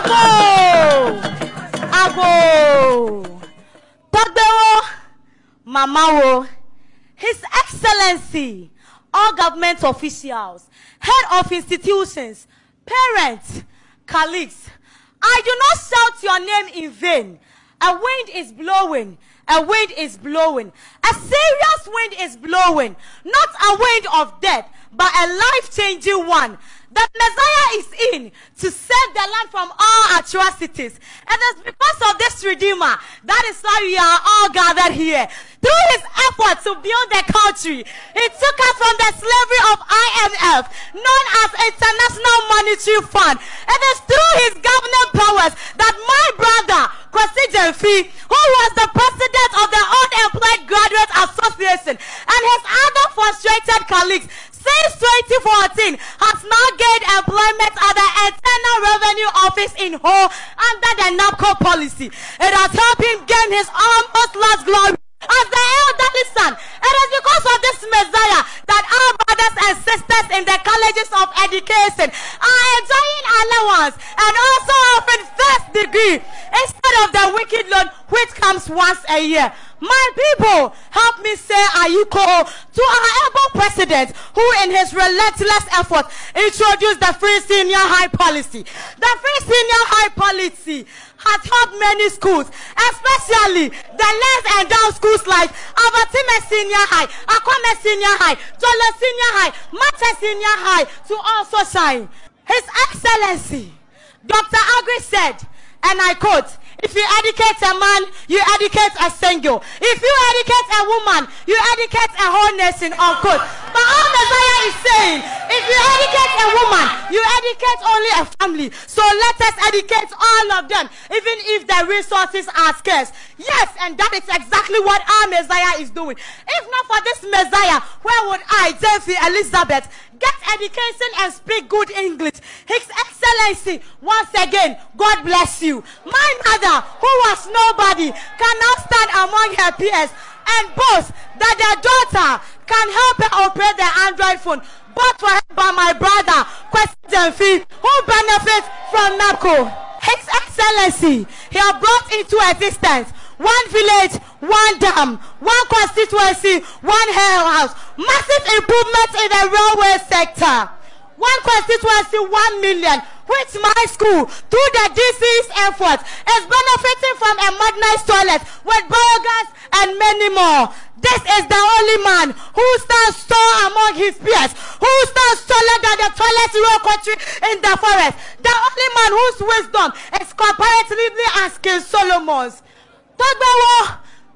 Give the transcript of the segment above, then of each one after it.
Ago! Ago! Togbewo, Mamawo, His Excellency, all government officials, head of institutions, parents, colleagues, I do not shout your name in vain. A wind is blowing. A wind is blowing. A serious wind is blowing. Not a wind of death, but a life changing one. The Messiah is in to save the land from all atrocities. And it's because of this Redeemer that is why we are all gathered here. Through his effort to build the country, he took us from the slavery of IMF, known as International Monetary Fund. And It is through his governing powers that my brother, Kwasi Jenfi, who was the president of the Unemployed Graduate Association, and his other frustrated colleagues since 2014 has now gained employment at the Internal Revenue Office in Ho under the NABCO policy. It has helped him gain his almost lost glory as the elderly son. It is because of this Messiah that our brothers and sisters in the colleges of education instead of the wicked loan which comes once a year. My people, help me say Ayuko to our able president who in his relentless effort introduced the free senior high policy. The free senior high policy has helped many schools, especially the less endowed schools like Awatime Senior High, Akwame Senior High, Dzolo Senior High, Mata Senior High to also shine. His Excellency, Dr. Aggrey said, and I quote, if you educate a man, you educate a single. If you educate a woman, you educate a whole nation, unquote. But all Messiah is saying, if you educate a woman, you educate only a family. So let us educate all of them, even if the resources are scarce. Yes, and that is exactly what our Messiah is doing. If not for this Messiah, where would I, Jeffrey Elizabeth, get education and speak good English? His Excellency, once again, God bless you. My mother, who was nobody, can now stand among her peers and boast that their daughter can help her operate the Android phone. But for her by my brother, Fee, who benefits from NAPCO. His Excellency, he has brought into existence one village, one dam, one constituency, one hair house. Massive improvements in the railway sector. One constituency, one million, which my school, through the DC's efforts, is benefiting from a modernized toilet with biogas and many more. This is the only man who stands tall among his peers, who stands taller than the tallest royal country in the forest. The only man whose wisdom is comparatively as King Solomon's.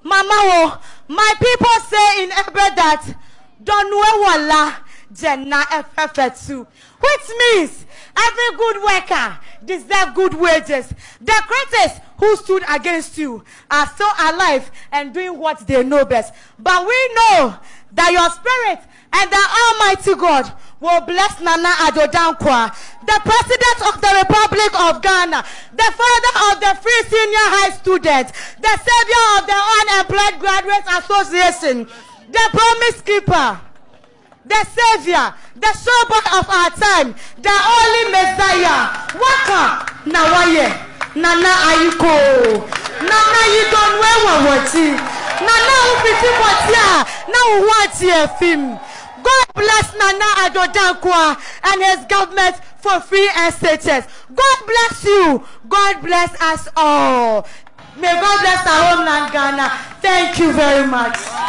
Mama my people say in Ewe that Donwewola Jenna Efefetu, which means every good worker deserves good wages. The critics who stood against you are still alive and doing what they know best. But we know that your spirit and the Almighty God will bless Nana Addo Dankwa, the President of the Republic of Ghana, the father of the Free Senior High Students, the savior of the Unemployed Graduates Association, the Promise Keeper, the Savior, the Sober of our time, the only Messiah. Waka Nawaye, Nana Ayiko, Nana Yidonwe Wawachi, Nana Upiti Motia, now what your film. God bless Nana Addo Dankwa and his government for free SHS. God bless you. God bless us all. May God bless our homeland Ghana. Thank you very much.